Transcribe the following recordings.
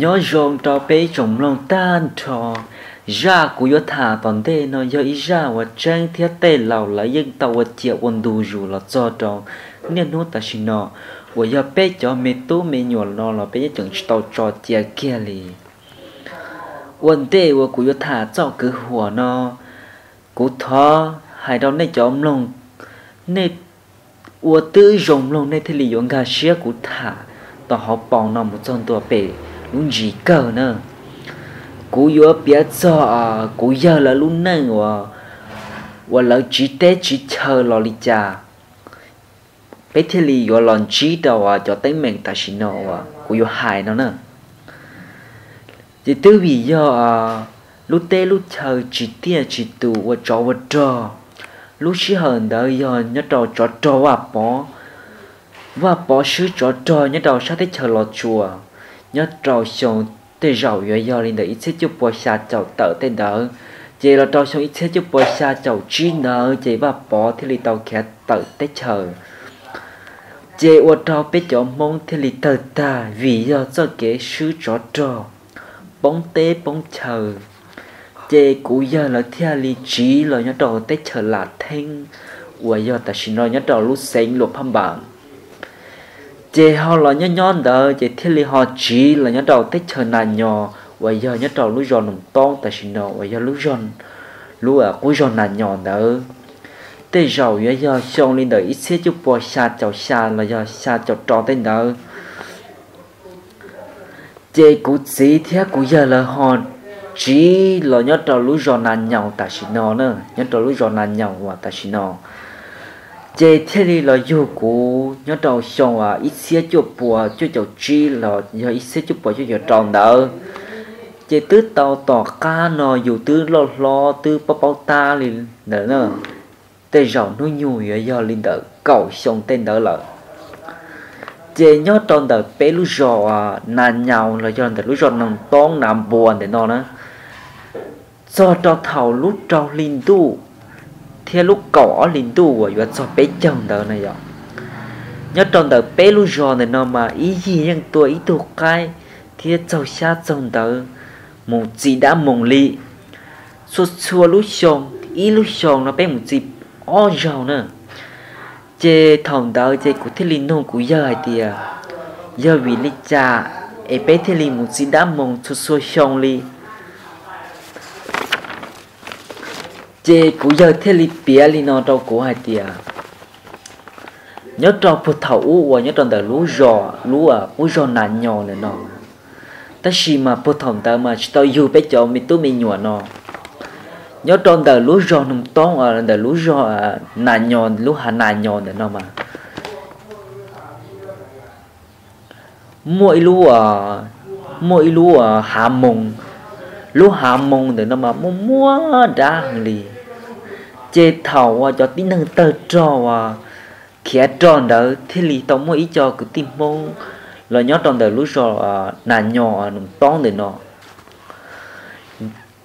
nhớ rong cho bé trồng lòng tan trò. Ra của yo thả toàn thế, nó yo ý ra và trang thiết tê lào lại yên tàu và chịu quân đủ dù là cho trò. Nên nó ta xin nó và yo bé cho mẹ tú, mẹ nhỏ nó là bé chẳng tàu trò chia kia li quân tê và của yo thả cho cứ hùa nó. Cú thọ hai đó này cho ông lòng. Này và tư rồng lòng này thì lý yo gà xía của thả. Tao họ bỏ nó một trong tua bể luôn gì cờ nè. Cú yo biết cho à cú giờ là luôn nè và và là chỉ té chỉ chờ lo li cha bé thề li yo lon chỉ đâu à cho tới mình ta xin nó à cú yo hại nó nè. Chỉ tư vì do à lúc té lúc chờ chỉ tia chỉ tù và cho và cho lúc chỉ hơn đó do nhớ trò cho cho và bỏ và bỏ sứ cho cho nhớ đầu sao thế chờ lọt chùa nhớ trò xong tới rầu yo yo lên để ít sẽ chụp bò xa chậu tợ tên đỡ. Chỉ là trò xong ít sẽ chụp bò xa chậu chi nợ, chỉ và bỏ thì lì tàu khẽ tợ tới chờ chỉ ô trò biết chỗ mong thì lì tờ ta, vì do cho kế sứ trò trò. Bóng tế, bóng chờ. Chỉ cú giờ là theo lì trí là nhớ trò tới chờ là thanh ủa do ta xin nói nhớ trò lúc sáng lúc hâm bảng chị họ là nhớ nhon đỡ, chị thiết lý họ chỉ là nhớ đầu tết chờ nà nhỏ. Và giờ nhớ đầu lú giòn nồng to tại xin nó và giờ lú giòn lú ở cuối giòn nà nhỏ đỡ. Tê giàu giờ giờ xong lên đỡ, ít xíu chút bò xa chào xa là giờ xa chào trò tên đỡ. Chị cũng chỉ thế cũng giờ là họ chỉ là nhớ đầu lú giòn nà nhỏ, tại xin nó nữa. Nhớ đầu lú giòn nà nhỏ và tại xin nó chế thế đi là yêu cũ nhớ đầu xong à ít xíu cho bùa cho cháu chi là nhớ ít xíu cho bùa cho cháu tròn đỡ chế tứ tàu tỏ ca nó dù tứ lo lo tứ bao bao ta liền nữa nữa tê rau nó nhùi ở do linh đỡ cầu xong tên đỡ lợ chế nhớ tròn đỡ bé lú rò à nà nhau là do đỡ lú rò nằm tông nằm buồn để nó nữa do trò thầu lú trò linh đu theo lúc cỏ linh tu của vật cho bé chồng đó này rồi nhớ trong đời bé lúc giờ này nó mà ý gì nhưng tôi, ý thuộc cái, thì cháu xa chồng đó một gì đã mong lì suốt xua lúc xong ý lúc xong nó bé một gì ó giàu nữa chế thòng đó chế của thế linh nông của giờ thì giờ vì lý cha ấy bé thế linh một gì đã mong suốt xua xong li chế cú giờ thế li bia li nó đâu cú hai tia à. nhớ trò phụ thầu và nhớ trò đời lú giò, lú à lú giò nản nhỏ này nó ta xì mà phụ thầu ta mà tao yêu bé cho mình tu mình nhỏ nó nhớ trò đời lú giò nung to à đời lú giò à nản nhỏ lú hà nản nhỏ này nó mà. Mỗi lú à mỗi lú à hà mông lú hà mông để nó mà mua mua đã lì chế thầu à cho tí nâng tơ trò à. Khía tròn đỡ thế lý tao mua cho cứ tìm mông là nhớ tròn đỡ lú cho à nà nhỏ à nằm để nó.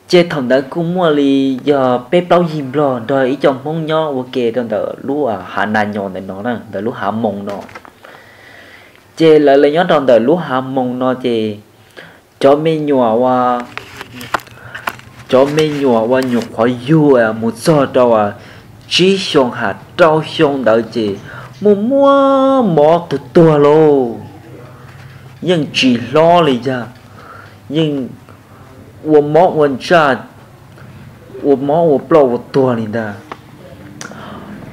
Chế thầu đỡ cũng mua lì giờ bếp bao dìm lo đòi ý cho mông nhỏ. Ok tròn đỡ lúc à hà nà nhỏ để nó nè đỡ lúc hà mông nó. Chế là lấy nhớ tròn đỡ lúc hà mông nó chế cho mình nhỏ à cho mình nhỏ và nhục khó yêu à một giờ đâu à chỉ xong hạt trao xong đợi chị mua mua mỏ từ tua lô nhưng chỉ lo lý ra nhưng 我摸我家我摸我不我多你的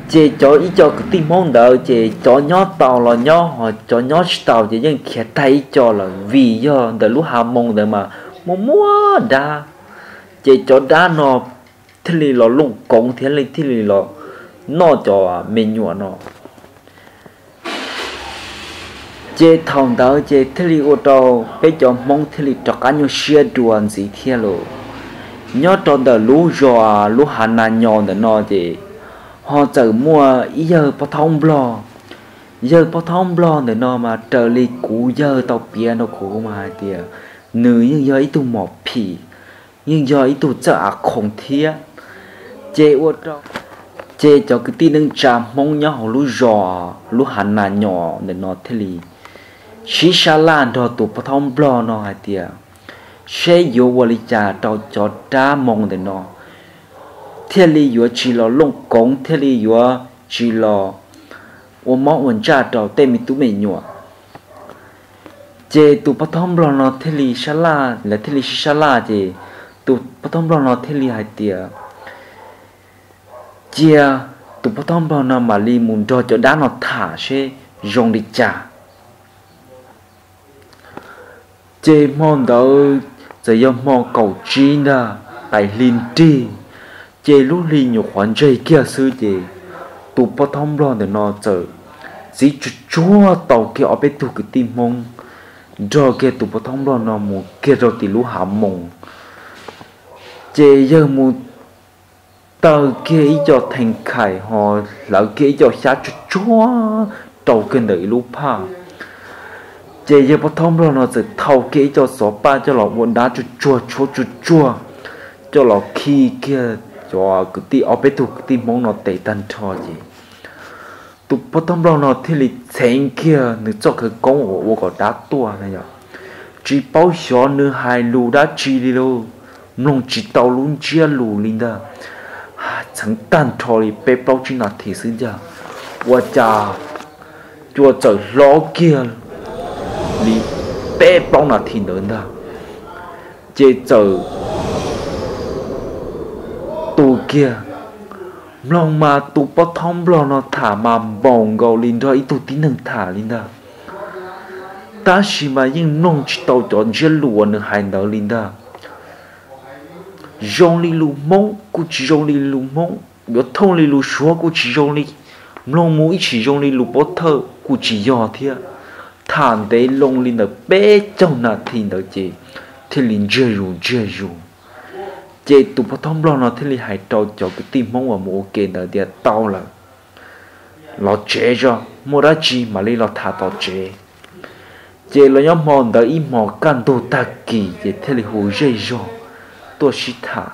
chị cho ý cho cái tim mong đỡ chị cho nhó tàu là nhó họ cho nhó tàu chị nhưng khía tay cho là vì do đỡ lúc hà mong đỡ mà mua mua đa Chỉ cho đá nó, thế li lo lung cống, thế li thế li lo nó cho à, mình nhọ nó. Chế thằng đó chế thế li ô tô bây giờ mong thế li cho cá nhau xe đuôn gì thế lo nhớ cho đỡ lú rồi lú hà nan nhon đỡ nó chế họ tự mua ý giờ bắt thông blo giờ bắt thông blo để nó mà trở li cú giờ tàu bia nó khổ mà tiệt nữ như giờ ít tu một phì nhưng do ý tụ chợ à khổng thia chê ô cho chê cho cái tin nâng trà mong nhau lú giò, lú hẳn là nhỏ để nó thế lì. Xí xa là đồ tụ bà thông bò nó hay tìa. Xế yếu vô lý trà trò cho trà mong để nó. Thế lì yếu chỉ lò lông cống, thế lì yếu chỉ lò ô mong ổn trà trò tên mình tú mẹ nhỏ chê tụ bà thông bò nó thế lì xa là là thế lì xa là chê tu bắt thông blo nó thế li hai tiệt chia tu bắt thông blo nó mà li muốn cho cho đá nó thả xe dùng đi trả chế mong đó giờ yêu mong cầu chi na tại linh đi chế lúc li nhiều khoản chơi kia sư chế tu bắt thông lo để nó chờ chỉ chúa tàu kia ở bên tu cái tim mong rồi kia tu bắt thông lo nó mù kia rồi thì lúc hàm mong chế giờ mu tàu kia ý cho thành khải họ lỡ kia ý cho xa chúa tàu kia đợi lúc pa chế giờ bắt thông rồi nó sẽ thâu kia cho số ba, cho lọ muốn đá cho chua chua chua chua. Cho lọ khi kia, cho cái tí ở bên thuộc cái tí mong nó tệ tan cho gì tụ bắt thông rồi nó thì lì chén kia nữ cho cái công của của đá tua này nhở. Chỉ bao giờ nữ hai lù đá chỉ đi đâu nông chỉ tàu luôn chia lù linh đó chẳng tan cho đi bé bao chỉ là thì sinh ra 我家就走老街。li bé bóng là thì lớn da chế chờ tu kia lòng mà tu bắt thông lo nó thả mà bồng gầu linh đó ít tu tí nâng thả linh da ta chỉ mà những nông chỉ tàu chọn chế lùa nâng hành đó linh da dòng li lù mông cũng chỉ dòng li lù mông biểu thông li lù xóa cũng chỉ dòng li lòng mũi chỉ dòng li lù bó thơ cũng chỉ dò thiệt thản đấy lông linh được bé trong nà thì được chị thì linh chơi rù chơi rù chị tụ bắt thông lo nó thì linh hãy trâu cho cái tim mong và mua kê nở địa tao là lo chế cho mua ra chi mà linh lo thả tao chế chị lo nhóm mòn đó im mò can đồ ta kỳ chị thì linh hồ chơi rồi dễ tôi sĩ thả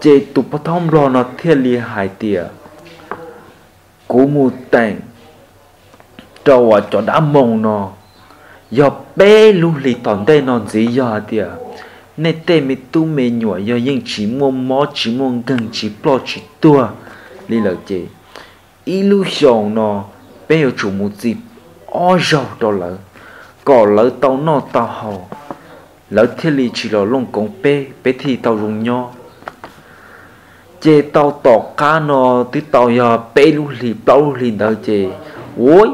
chị tụ bắt thông lo nó thì linh hãy tiệt cú mù cho đã mông nó giờ bé lu lì tòn đây nó gì tiệt nên tê mi tu mê nhọ giờ nhưng chỉ mua mó chỉ mua gần chỉ bỏ chỉ tua. Lì lợ chị illusion nó bé ở chủ một dịp o giàu đó lợ có lỡ tao nó tao hầu lỡ thiết lì chỉ là lông công bê bê thì tao rung nho chê tao tỏ cá nó tí tao giờ bê lu lì bao lì đó chê. Ôi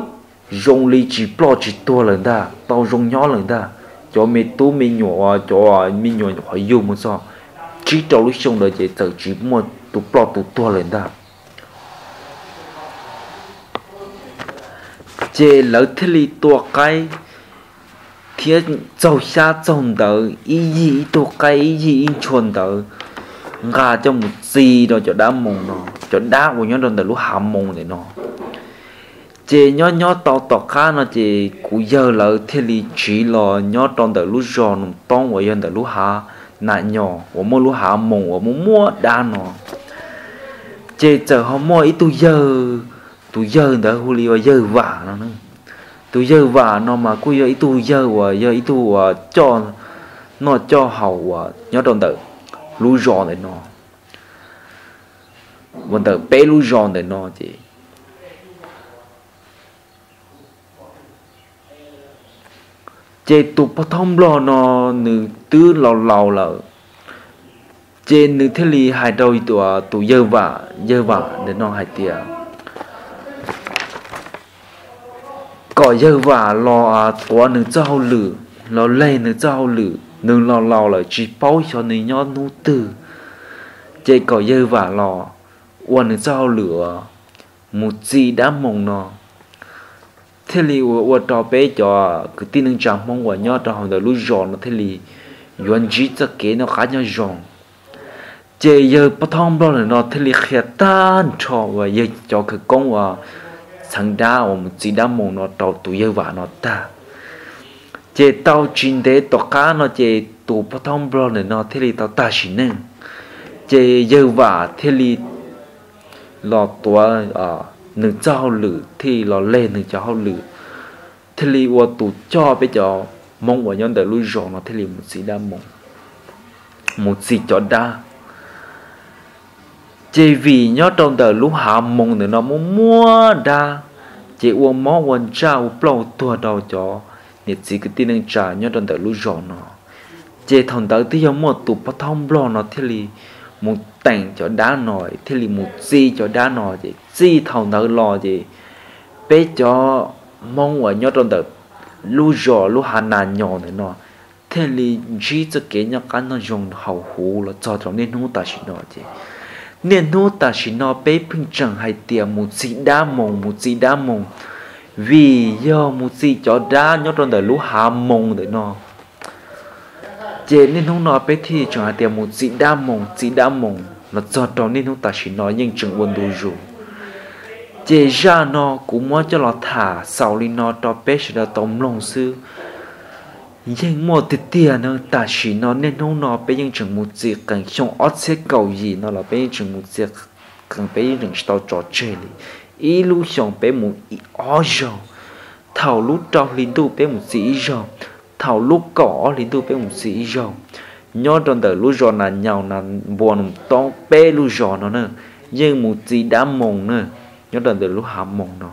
dùng lì chỉ bỏ chỉ tua lần ta tao dùng nhò lần ta cho mẹ tu mẹ nhỏ, cho mẹ nhỏ phải dùng một sao chỉ tao lúc xong đời chê tao chỉ mua tu bỏ tu tua lần ta chê lỡ thế li tua cái kia cháu xa chồng đời ý gì tổ cái ý gì in chuồn đời ngà cho một gì đó cho đá mông nó, cho đá của nhau đời lúc hàm mông này nó. Chị nhỏ nhỏ tàu tàu khá nó chị cú giờ lỡ thế lý chỉ lò nhỏ trong đời lúc giò nó tông của dân đời lúc hà nãy nhỏ của mua lúc hà mông của mua mua đá nó. Chị chờ họ mua ít tu giờ tu giờ đó hu và giờ vả nó nữa tu giờ vả nó mà cú giờ ít tu giờ và giờ ít tu cho nó, cho hậu nhớ đòn tử. Lúc giò để nó. Vẫn tử, bé lúc giò để nó chị. Chế tu bắt thông lo nó nữ tư lâu lò lợ chế nữ thế li hai đầu tụ tụ dơ vả dơ vả để nó hai tia. Có dơ vả lo à tụ nữ giao lử lo lê nữ giao lử nữ lo lo là chỉ bao cho nữ nhó nụ tư. Chế có dơ vả lo quan nữ giao lửa một gì đã mong nó thế li wo trò bé cho à, cứ tin năng chẳng mong wa nhó trò hồng đời lúc giòn nó thế li yuan chỉ cho kế nó khá nhau giòn. Chế giờ bắt thông bao là nó thế li khía tan cho và giờ cho cái công và sang đa và một chỉ đa mong nó tàu tu yêu và nó ta. Chế tàu chín thế tàu cá nó chế tu bắt thông bro này nó, thế li tàu ta xin nè chế yêu và thế li lọ tua à nửa cháu lử thì lọ lên nửa cháu lử. Thế li qua tu cho bây giờ mong wo nhân đời lui rồi nó, thế li một chỉ đa mong một chỉ cho đa chỉ vì nhớ trong đời lúc hạ mong nữa nó muốn mua đa chỉ uống mó trà uống bao tua đầu cho nhiệt chỉ cái tin năng trả nhớ trong đời lúc rồi nó chỉ thằng đời thì giống một tụ bắt thông bao nó thế li một tặng cho đá nổi thế li một gì cho đá nổi gì gì thằng đời lo gì bé cho mong ở nhớ trong đời lúc rò lúc hạ nà nhỏ nữa nó thế li chỉ cho cái nhớ cái nó dùng hậu hủ là cho trong nên nó ta chỉ nó chứ nên nô ta chỉ nó bé bình chẳng hay tiệm một gì đa mông một gì đa mông vì do một gì cho đa nhớ trong đời lũ hà mông đấy nó chế nên không nói bé thì chẳng hay tiệm một gì đa mông gì đa mông là do đó nên nô ta chỉ nói nhưng chẳng buồn đủ rồi chế ra nó cũng muốn cho nó thả sau li nó cho bé sẽ được tóm lòng sư nhưng mà tiệt tiền nó ta chỉ nó nên không nó bây giờ chừng một gì cần trong ớt sẽ cầu gì nó là bây giờ chừng một gì cần bé nhưng tao trò chơi đi ý lúc xong bé một ý ó rồi thảo lúc trong linh tu bé một gì rồi thảo lúc cỏ linh tu bé một gì rồi nhớ trong đời lúc rồi là nhau là buồn to bé lúc rồi nó nữa nhưng một gì đã mong nữa nhớ lần từ lúc hàm mong nó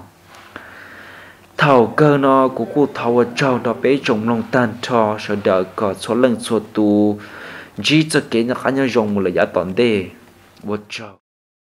thầu cơ nó của cụ thầu ở trong đó bé trồng lòng tan cho sợ đỡ có số lần số tu chỉ cho cái nó khá nhau dùng một lời giả tòn đề. Vô trâu